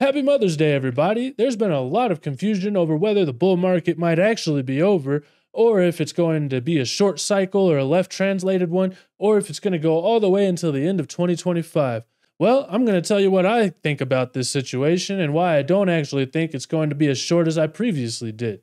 Happy Mother's Day, everybody. There's been a lot of confusion over whether the bull market might actually be over, or if it's going to be a short cycle or a left translated one, or if it's going to go all the way until the end of 2025. Well, I'm going to tell you what I think about this situation and why I don't actually think it's going to be as short as I previously did.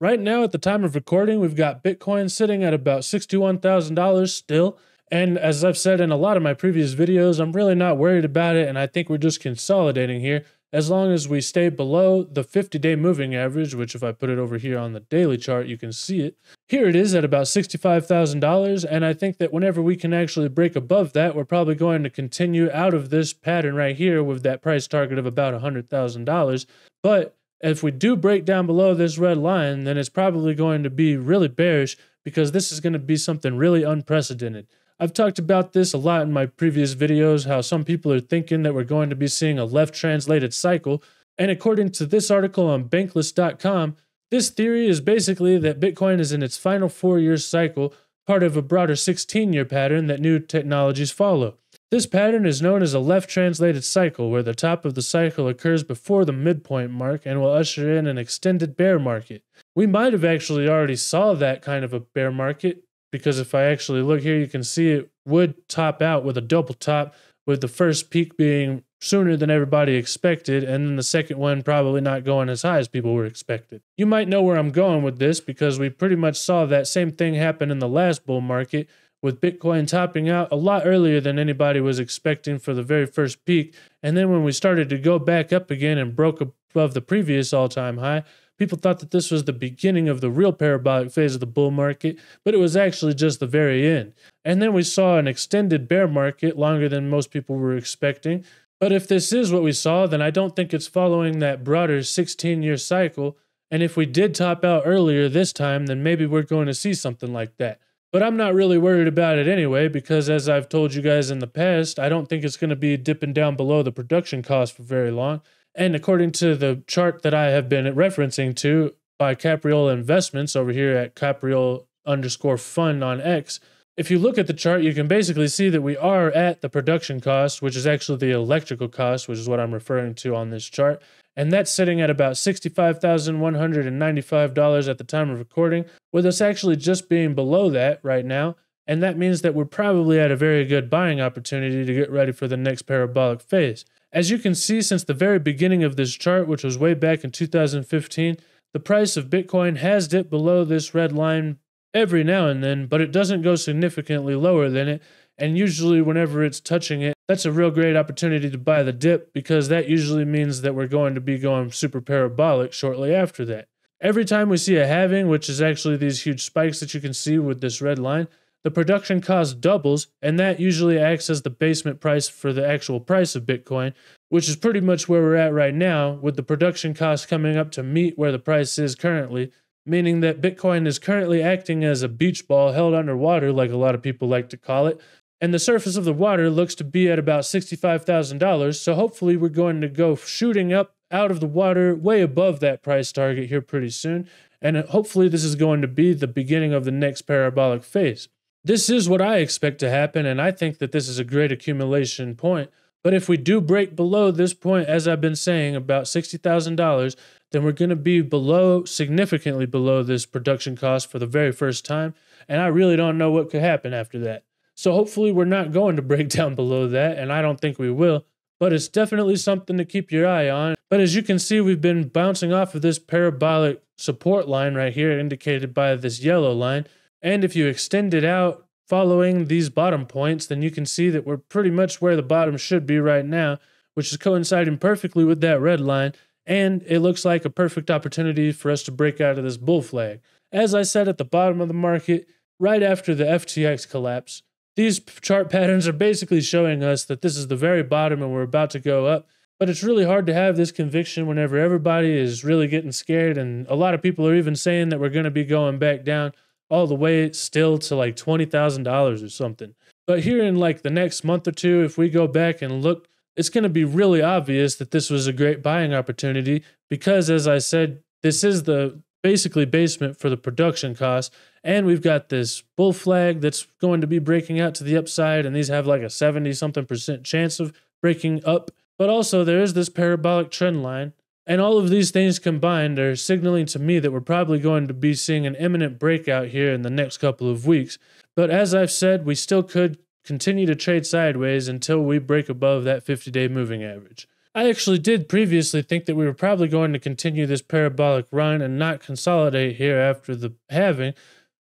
Right now, at the time of recording, we've got Bitcoin sitting at about $61,000 still. And as I've said in a lot of my previous videos, I'm really not worried about it, and I think we're just consolidating here. As long as we stay below the 50 day moving average, which, if I put it over here on the daily chart, you can see it. Here it is at about $65,000, and I think that whenever we can actually break above that, we're probably going to continue out of this pattern right here with that price target of about $100,000. But if we do break down below this red line, then it's probably going to be really bearish because this is going to be something really unprecedented. I've talked about this a lot in my previous videos how some people are thinking that we're going to be seeing a left translated cycle. And according to this article on bankless.com, this theory is basically that Bitcoin is in its final four year cycle, part of a broader 16 year pattern that new technologies follow. This pattern is known as a left translated cycle, where the top of the cycle occurs before the midpoint mark and will usher in an extended bear market. We might have actually already saw that kind of a bear market because if I actually look here, you can see it would top out with a double top, with the first peak being sooner than everybody expected, and then the second one probably not going as high as people were expected. You might know where I'm going with this because we pretty much saw that same thing happen in the last bull market, with Bitcoin topping out a lot earlier than anybody was expecting for the very first peak. And then when we started to go back up again and broke above the previous all time high, People thought that this was the beginning of the real parabolic phase of the bull market, but it was actually just the very end. And then we saw an extended bear market longer than most people were expecting. But if this is what we saw, then I don't think it's following that broader 16 year cycle. And if we did top out earlier this time, then maybe we're going to see something like that. But I'm not really worried about it anyway, because as I've told you guys in the past, I don't think it's going to be dipping down below the production cost for very long. And according to the chart that I have been referencing to by Capriole Investments over here at Capriole underscore fund on X, if you look at the chart, you can basically see that we are at the production cost, which is actually the electrical cost, which is what I'm referring to on this chart. And that's sitting at about $65,195 at the time of recording, with us actually just being below that right now. And that means that we're probably at a very good buying opportunity to get ready for the next parabolic phase. As you can see since the very beginning of this chart, which was way back in 2015, the price of Bitcoin has dipped below this red line every now and then, but it doesn't go significantly lower than it. And usually, whenever it's touching it, that's a real great opportunity to buy the dip because that usually means that we're going to be going super parabolic shortly after that. Every time we see a halving, which is actually these huge spikes that you can see with this red line, the production cost doubles, and that usually acts as the basement price for the actual price of Bitcoin, which is pretty much where we're at right now, with the production cost coming up to meet where the price is currently, meaning that Bitcoin is currently acting as a beach ball held underwater, like a lot of people like to call it. And the surface of the water looks to be at about $65,000, so hopefully we're going to go shooting up out of the water way above that price target here pretty soon. And hopefully, this is going to be the beginning of the next parabolic phase. This is what I expect to happen, and I think that this is a great accumulation point. But if we do break below this point, as I've been saying, about $60,000, then we're going to be below, significantly below this production cost for the very first time. And I really don't know what could happen after that. So hopefully, we're not going to break down below that, and I don't think we will. But it's definitely something to keep your eye on. But as you can see, we've been bouncing off of this parabolic support line right here, indicated by this yellow line. And if you extend it out following these bottom points, then you can see that we're pretty much where the bottom should be right now, which is coinciding perfectly with that red line. And it looks like a perfect opportunity for us to break out of this bull flag. As I said at the bottom of the market, right after the FTX collapse, these chart patterns are basically showing us that this is the very bottom and we're about to go up. But it's really hard to have this conviction whenever everybody is really getting scared. And a lot of people are even saying that we're going to be going back down all the way still to like $20,000 or something. But here in like the next month or two, if we go back and look, it's going to be really obvious that this was a great buying opportunity because, as I said, this is the basically basement for the production costs. And we've got this bull flag that's going to be breaking out to the upside, and these have like a 70 something percent chance of breaking up. But also, there is this parabolic trend line. And all of these things combined are signaling to me that we're probably going to be seeing an imminent breakout here in the next couple of weeks. But as I've said, we still could continue to trade sideways until we break above that 50 day moving average. I actually did previously think that we were probably going to continue this parabolic run and not consolidate here after the halving.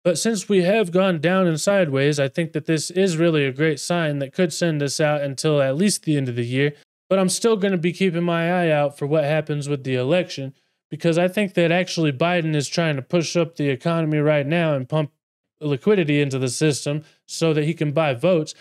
But since we have gone down and sideways, I think that this is really a great sign that could send us out until at least the end of the year. But I'm still going to be keeping my eye out for what happens with the election because I think that actually Biden is trying to push up the economy right now and pump liquidity into the system so that he can buy votes.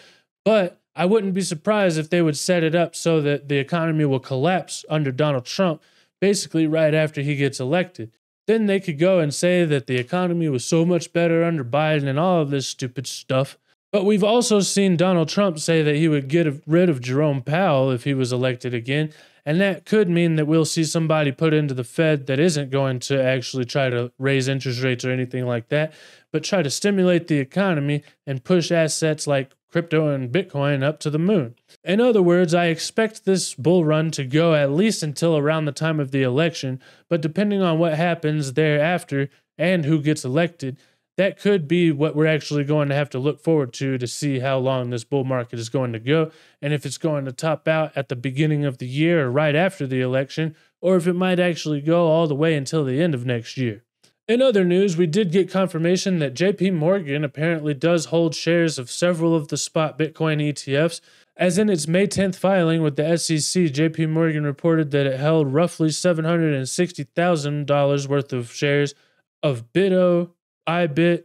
But I wouldn't be surprised if they would set it up so that the economy will collapse under Donald Trump basically right after he gets elected. Then they could go and say that the economy was so much better under Biden and all of this stupid stuff. But we've also seen Donald Trump say that he would get rid of Jerome Powell if he was elected again. And that could mean that we'll see somebody put into the Fed that isn't going to actually try to raise interest rates or anything like that, but try to stimulate the economy and push assets like crypto and Bitcoin up to the moon. In other words, I expect this bull run to go at least until around the time of the election, but depending on what happens thereafter and who gets elected, that could be what we're actually going to have to look forward to to see how long this bull market is going to go and if it's going to top out at the beginning of the year or right after the election or if it might actually go all the way until the end of next year. In other news, we did get confirmation that JP Morgan apparently does hold shares of several of the spot Bitcoin ETFs. As in its May 10th filing with the SEC, JP Morgan reported that it held roughly $760,000 worth of shares of BITO, IBIT,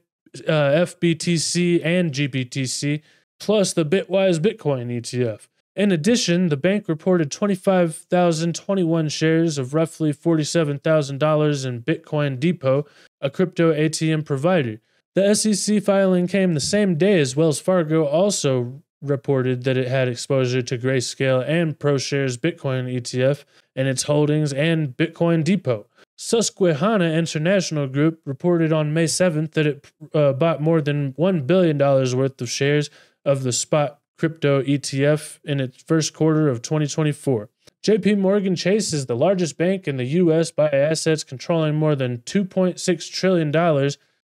uh, FBTC, and GBTC, plus the Bitwise Bitcoin ETF. In addition, the bank reported 25,021 shares of roughly $47,000 in Bitcoin Depot, a crypto ATM provider. The SEC filing came the same day as Wells Fargo also reported that it had exposure to Grayscale and ProShares Bitcoin ETF in its holdings and Bitcoin Depot. Susquehanna International Group reported on May 7th that it uh, bought more than $1 billion worth of shares of the spot crypto ETF in its first quarter of 2024. JP Morgan Chase is the largest bank in the US by assets controlling more than $2.6 trillion,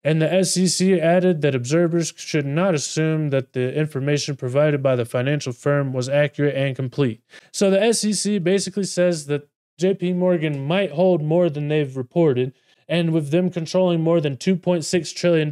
and the SEC added that observers should not assume that the information provided by the financial firm was accurate and complete. So the SEC basically says that JP Morgan might hold more than they've reported, and with them controlling more than $2.6 trillion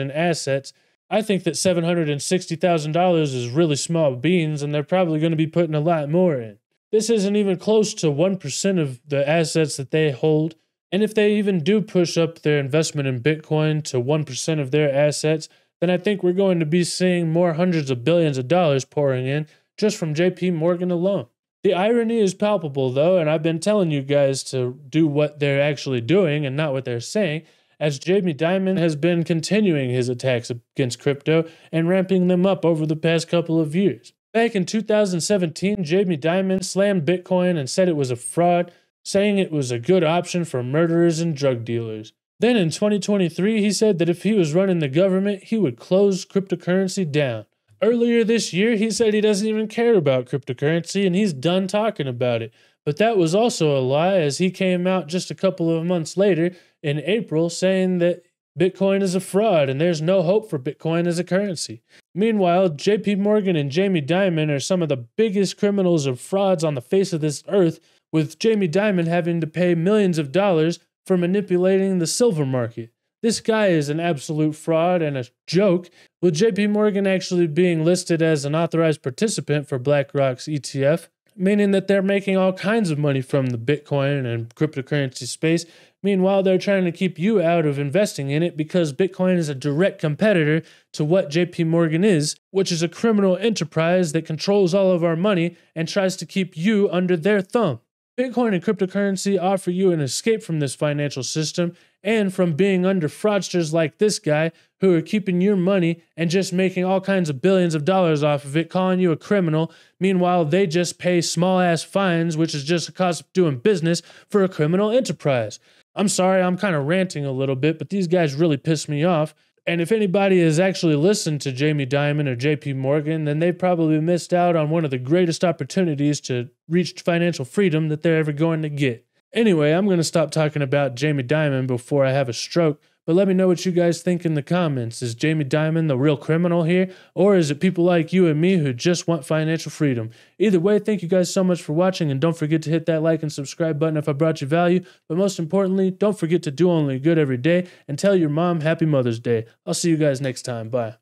in assets, I think that $760,000 is really small beans, and they're probably going to be putting a lot more in. This isn't even close to 1% of the assets that they hold. And if they even do push up their investment in Bitcoin to 1% of their assets, then I think we're going to be seeing more hundreds of billions of dollars pouring in just from JP Morgan alone. The irony is palpable, though, and I've been telling you guys to do what they're actually doing and not what they're saying, as Jamie Dimon has been continuing his attacks against crypto and ramping them up over the past couple of years. Back in 2017, Jamie Dimon slammed Bitcoin and said it was a fraud, saying it was a good option for murderers and drug dealers. Then in 2023, he said that if he was running the government, he would close cryptocurrency down. Earlier this year, he said he doesn't even care about cryptocurrency and he's done talking about it. But that was also a lie, as he came out just a couple of months later in April saying that Bitcoin is a fraud and there's no hope for Bitcoin as a currency. Meanwhile, JP Morgan and Jamie Dimon are some of the biggest criminals of frauds on the face of this earth, with Jamie Dimon having to pay millions of dollars for manipulating the silver market. This guy is an absolute fraud and a joke, with JP Morgan actually being listed as an authorized participant for BlackRock's ETF, meaning that they're making all kinds of money from the Bitcoin and cryptocurrency space. Meanwhile, they're trying to keep you out of investing in it because Bitcoin is a direct competitor to what JP Morgan is, which is a criminal enterprise that controls all of our money and tries to keep you under their thumb. Bitcoin and cryptocurrency offer you an escape from this financial system and from being under fraudsters like this guy who are keeping your money and just making all kinds of billions of dollars off of it, calling you a criminal. Meanwhile, they just pay small ass fines, which is just a cost of doing business for a criminal enterprise. I'm sorry, I'm kind of ranting a little bit, but these guys really piss me off. And if anybody has actually listened to Jamie Dimon or JP Morgan, then they probably missed out on one of the greatest opportunities to reach financial freedom that they're ever going to get. Anyway, I'm going to stop talking about Jamie Dimon before I have a stroke. But let me know what you guys think in the comments. Is Jamie Dimon the real criminal here? Or is it people like you and me who just want financial freedom? Either way, thank you guys so much for watching. And don't forget to hit that like and subscribe button if I brought you value. But most importantly, don't forget to do only good every day and tell your mom Happy Mother's Day. I'll see you guys next time. Bye.